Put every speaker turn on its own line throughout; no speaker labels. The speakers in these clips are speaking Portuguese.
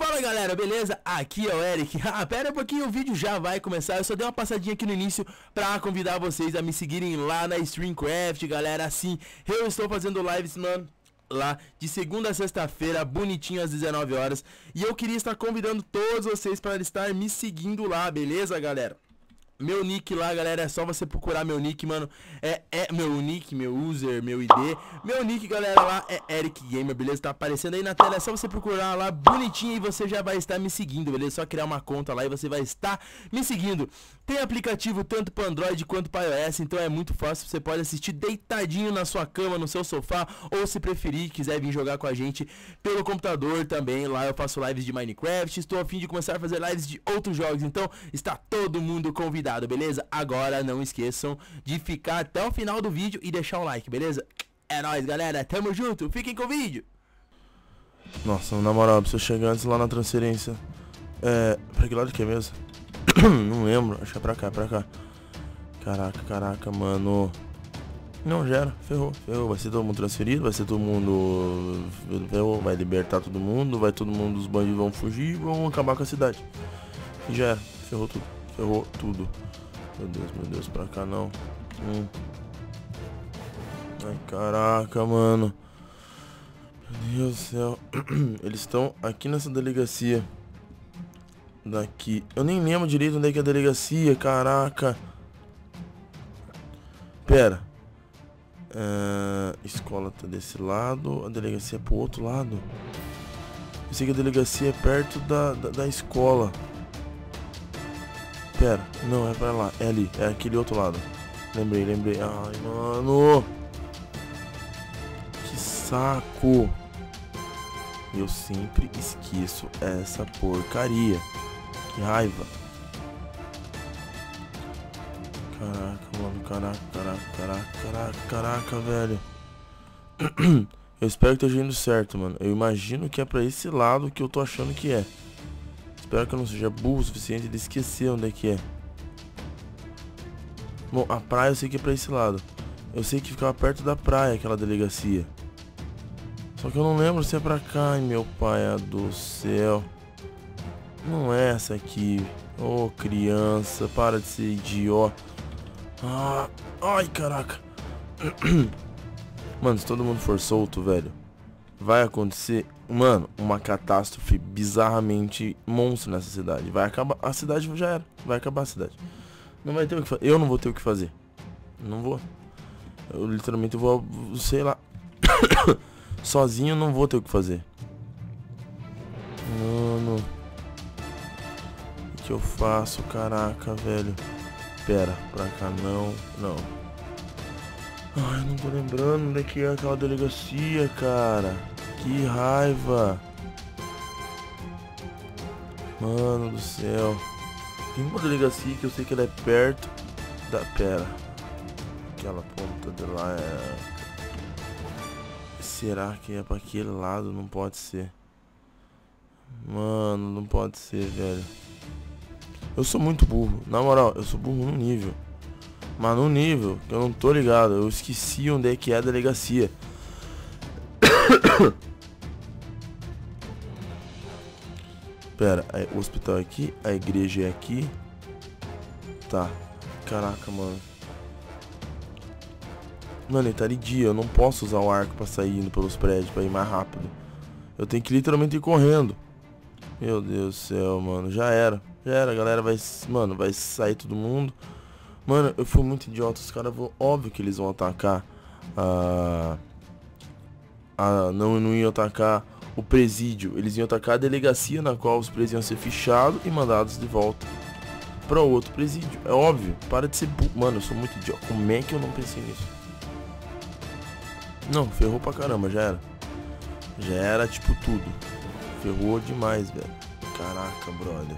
Fala galera, beleza? Aqui é o Eric. Ah, pera um pouquinho, o vídeo já vai começar. Eu só dei uma passadinha aqui no início pra convidar vocês a me seguirem lá na Streamcraft, galera. Assim, eu estou fazendo lives, mano lá de segunda a sexta-feira, bonitinho às 19 horas. E eu queria estar convidando todos vocês para estar me seguindo lá, beleza, galera? Meu nick lá, galera, é só você procurar meu nick, mano. É, é meu nick, meu user, meu ID. Meu nick, galera, lá é Eric Gamer, beleza? Tá aparecendo aí na tela, é só você procurar lá bonitinho e você já vai estar me seguindo, beleza? Só criar uma conta lá e você vai estar me seguindo. Tem aplicativo tanto para Android quanto para iOS, então é muito fácil. Você pode assistir deitadinho na sua cama, no seu sofá, ou se preferir, quiser vir jogar com a gente pelo computador também. Lá eu faço lives de Minecraft, estou a fim de começar a fazer lives de outros jogos, então está todo mundo convidado beleza? Agora não esqueçam de ficar até o final do vídeo e deixar o like, beleza? É nóis, galera. Tamo junto. Fiquem com o vídeo.
Nossa, na moral, preciso chegar antes lá na transferência. É... Pra que lado que é mesmo? não lembro. Acho que é pra cá, pra cá. Caraca, caraca, mano. Não, gera. Ferrou, ferrou. Vai ser todo mundo transferido, vai ser todo mundo... Ferrou, vai libertar todo mundo, vai todo mundo, os bandidos vão fugir vão acabar com a cidade. E já era. Ferrou tudo. Ferrou tudo. Meu Deus, meu Deus, pra cá não. Hum. Ai, caraca, mano. Meu Deus do céu. Eles estão aqui nessa delegacia. Daqui. Eu nem lembro direito onde é que é a delegacia, caraca. Pera. Uh, escola tá desse lado, a delegacia é pro outro lado. Eu sei que a delegacia é perto da, da, da escola. Pera, não, é pra lá. É ali, é aquele outro lado. Lembrei, lembrei. Ai, mano. Que saco. Eu sempre esqueço essa porcaria. Que raiva. Caraca, mano. Caraca, caraca, caraca, caraca, caraca, velho. Eu espero que esteja indo certo, mano. Eu imagino que é pra esse lado que eu tô achando que é. Espero que eu não seja burro o suficiente de esquecer onde é que é. Bom, a praia eu sei que é pra esse lado. Eu sei que ficava perto da praia aquela delegacia. Só que eu não lembro se é pra cá, Ai, meu pai do céu. Não é essa aqui. Ô oh, criança, para de ser idiota. Ah, ai, caraca. Mano, se todo mundo for solto, velho, vai acontecer mano, uma catástrofe bizarramente monstro nessa cidade. Vai acabar. A cidade já era. Vai acabar a cidade. Não vai ter o que fazer. Eu não vou ter o que fazer. Não vou. Eu literalmente vou, sei lá. Sozinho não vou ter o que fazer. Mano. O que eu faço? Caraca, velho. Pera, pra cá não. Não. Ai, não tô lembrando onde é que é aquela delegacia, cara. Que raiva. Mano do céu. Tem uma delegacia que eu sei que ela é perto da... Pera. Aquela ponta de lá é... Será que é pra aquele lado? Não pode ser. Mano, não pode ser, velho. Eu sou muito burro. Na moral, eu sou burro no nível. Mas no nível que eu não tô ligado. Eu esqueci onde é que é a delegacia. Pera, o hospital é aqui, a igreja é aqui. Tá. Caraca, mano. Mano, ele tá de dia, eu não posso usar o arco pra sair indo pelos prédios, pra ir mais rápido. Eu tenho que literalmente ir correndo. Meu Deus do céu, mano. Já era. Já era, galera vai... Mano, vai sair todo mundo. Mano, eu fui muito idiota. Os caras vão... Óbvio que eles vão atacar a... a... Não, não iam atacar o presídio. Eles iam atacar a delegacia na qual os presos iam ser fichados e mandados de volta para outro presídio. É óbvio. Para de ser bu... Mano, eu sou muito idiota. Como é que eu não pensei nisso? Não, ferrou pra caramba, já era. Já era tipo tudo. Ferrou demais, velho. Caraca, brother.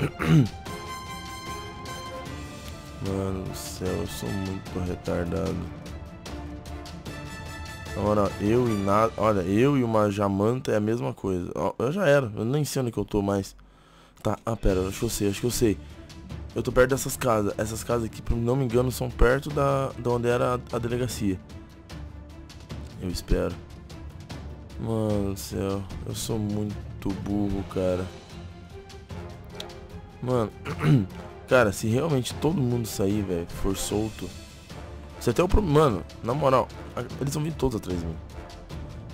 Mano do céu, eu sou muito retardado. Agora, eu e nada. Olha, eu e uma jamanta é a mesma coisa. Eu já era, eu nem sei onde que eu tô mais. Tá, ah, pera, acho que eu sei, acho que eu sei. Eu tô perto dessas casas. Essas casas aqui, se não me engano, são perto da, da onde era a, a delegacia. Eu espero. Mano do céu, eu sou muito burro, cara. Mano, cara, se realmente todo mundo sair, velho, for solto. Você até o problema. Mano, na moral, eles vão vir todos atrás de mim.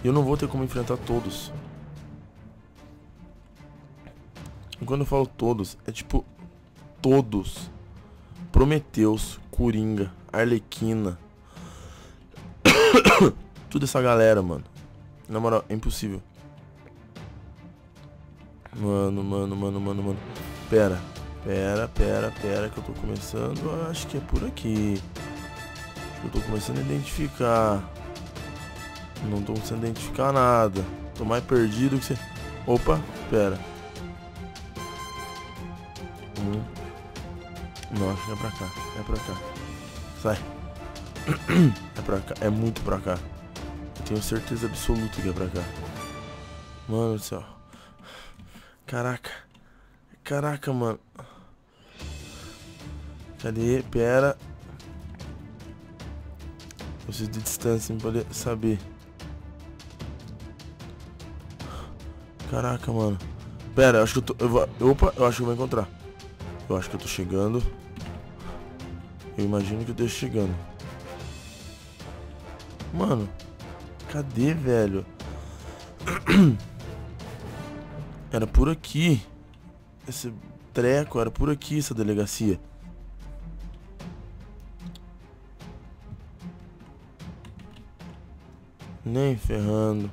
E eu não vou ter como enfrentar todos. E quando eu falo todos, é tipo todos. Prometeus, Coringa, Arlequina. Tudo essa galera, mano. Na moral, é impossível. Mano, mano, mano, mano, mano. Pera, pera, pera, pera, que eu tô começando. Acho que é por aqui. Eu tô começando a identificar. Não tô conseguindo identificar nada. Tô mais perdido que você. Opa, pera. Um. Não, acho que é pra cá. É pra cá. Sai. É pra cá. É muito pra cá. Eu tenho certeza absoluta que é pra cá. Mano do céu. Caraca. Caraca, mano. Cadê? Pera. Preciso de distância pra poder saber. Caraca, mano. Pera, eu acho que eu tô. Eu vou, opa, eu acho que eu vou encontrar. Eu acho que eu tô chegando. Eu imagino que eu esteja chegando. Mano, cadê, velho? Era por aqui. Esse treco, era por aqui essa delegacia. Nem ferrando.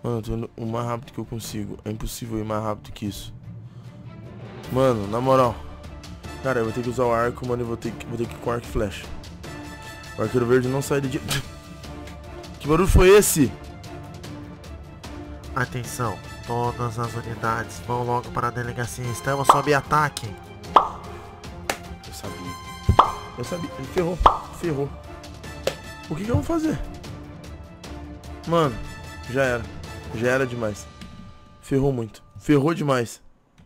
Mano, eu tô indo o mais rápido que eu consigo. É impossível ir mais rápido que isso. Mano, na moral. Cara, eu vou ter que usar o arco, mano, e vou ter que, vou ter que ir com arco e flecha. O arqueiro verde não sai de... Que barulho foi esse?
Atenção, todas as unidades vão logo para a delegacia. Estamos sob ataque.
Eu sabia. Eu sabia. Ele ferrou. Ferrou. O que, que eu vou fazer? Mano, já era. Já era demais. Ferrou muito. Ferrou demais.